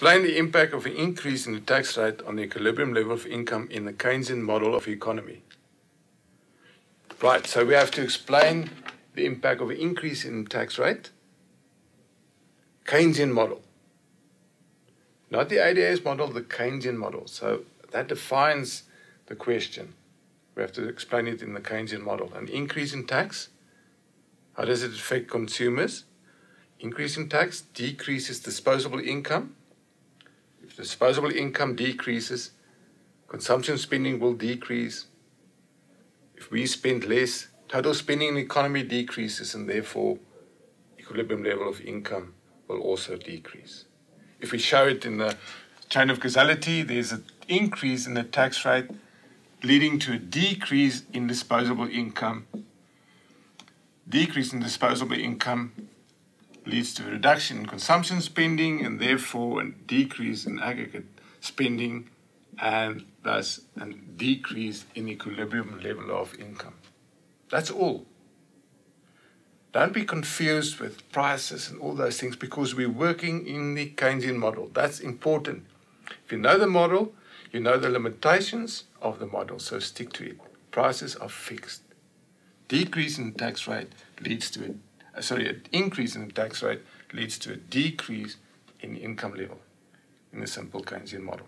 Explain the impact of an increase in the tax rate on the equilibrium level of income in the Keynesian model of economy. Right, so we have to explain the impact of an increase in tax rate. Keynesian model. Not the ADAS model, the Keynesian model. So that defines the question. We have to explain it in the Keynesian model. An increase in tax, how does it affect consumers? Increase in tax decreases disposable income. Disposable income decreases, consumption spending will decrease. If we spend less, total spending in the economy decreases, and therefore, equilibrium level of income will also decrease. If we show it in the chain of causality, there's an increase in the tax rate leading to a decrease in disposable income. Decrease in disposable income leads to a reduction in consumption spending and therefore a decrease in aggregate spending and thus a decrease in equilibrium level of income. That's all. Don't be confused with prices and all those things because we're working in the Keynesian model. That's important. If you know the model, you know the limitations of the model, so stick to it. Prices are fixed. Decrease in tax rate leads to a, uh, sorry, an increase in the tax rate leads to a decrease in income level in the simple Keynesian model.